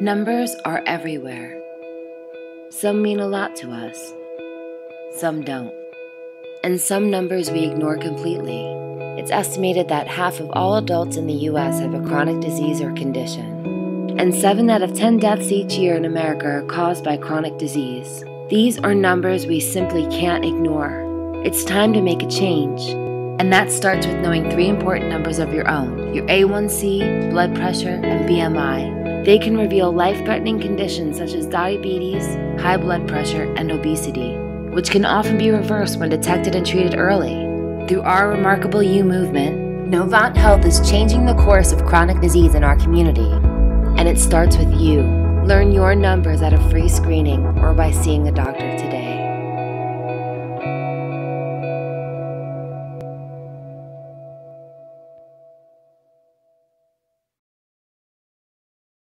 Numbers are everywhere. Some mean a lot to us, some don't. And some numbers we ignore completely. It's estimated that half of all adults in the US have a chronic disease or condition. And 7 out of 10 deaths each year in America are caused by chronic disease. These are numbers we simply can't ignore. It's time to make a change. And that starts with knowing three important numbers of your own your A1C, blood pressure, and BMI. They can reveal life threatening conditions such as diabetes, high blood pressure, and obesity, which can often be reversed when detected and treated early. Through our Remarkable You movement, Novant Health is changing the course of chronic disease in our community. And it starts with you. Learn your numbers at a free screening or by seeing a doctor today.